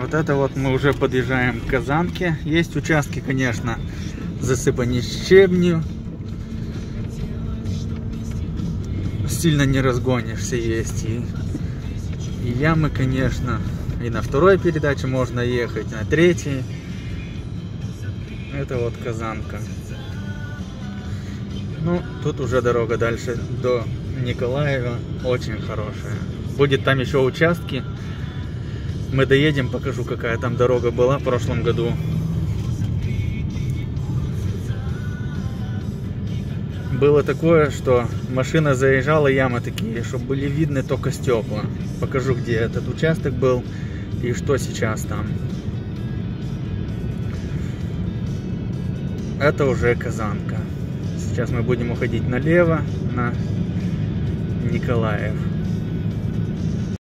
Вот это вот мы уже подъезжаем к Казанке. Есть участки, конечно, засыпаны щебню. Сильно не разгонишься есть. И, и ямы, конечно. И на второй передаче можно ехать, на третьей. Это вот Казанка. Ну, тут уже дорога дальше до Николаева очень хорошая. Будет там еще участки. Мы доедем, покажу, какая там дорога была в прошлом году. Было такое, что машина заезжала, ямы такие, чтобы были видны только стекла. Покажу, где этот участок был и что сейчас там. Это уже Казанка. Сейчас мы будем уходить налево на Николаев.